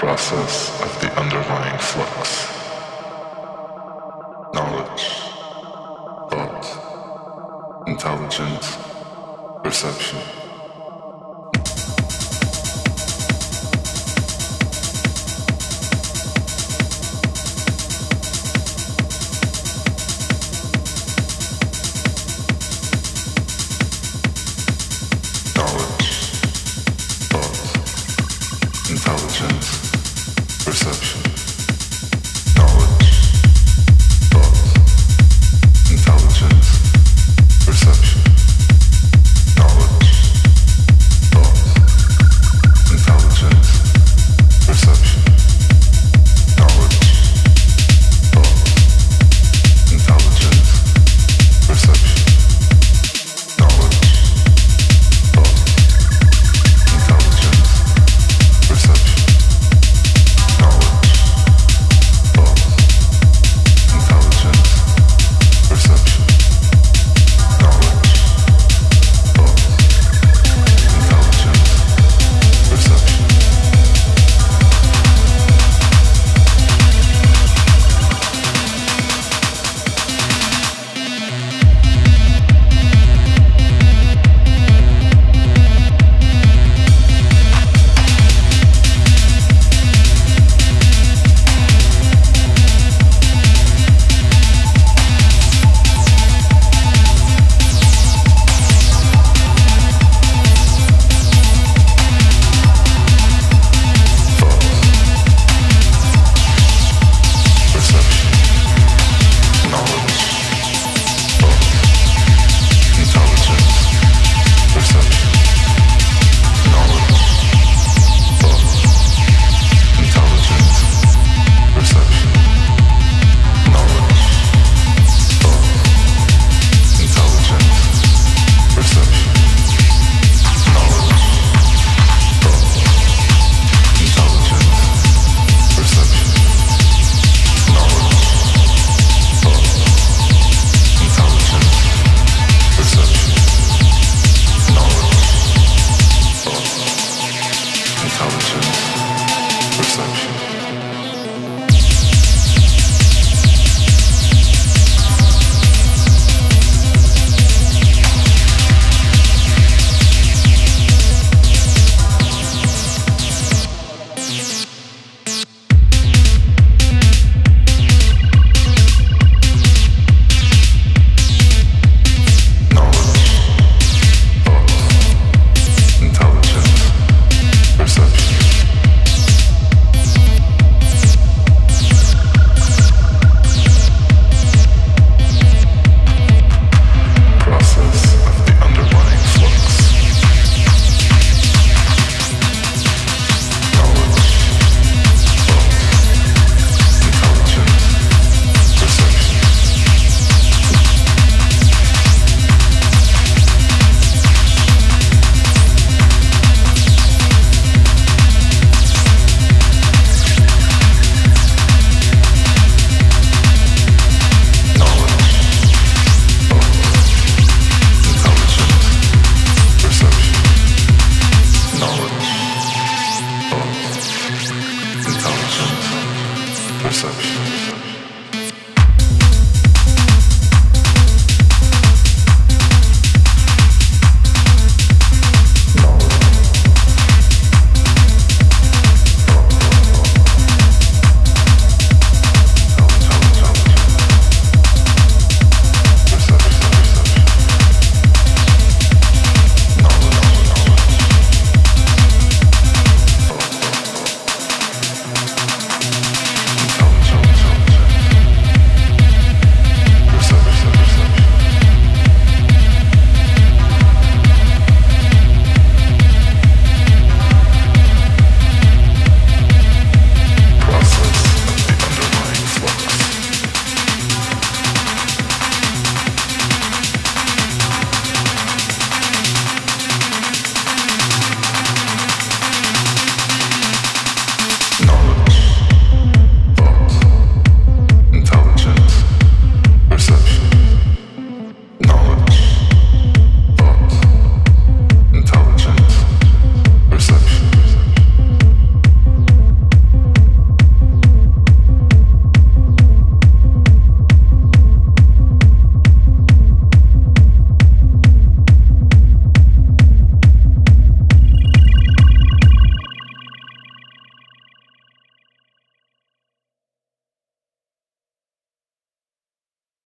process of the underlying flux. Knowledge, thought, intelligence, perception. knowledge, thought, intelligence, perception.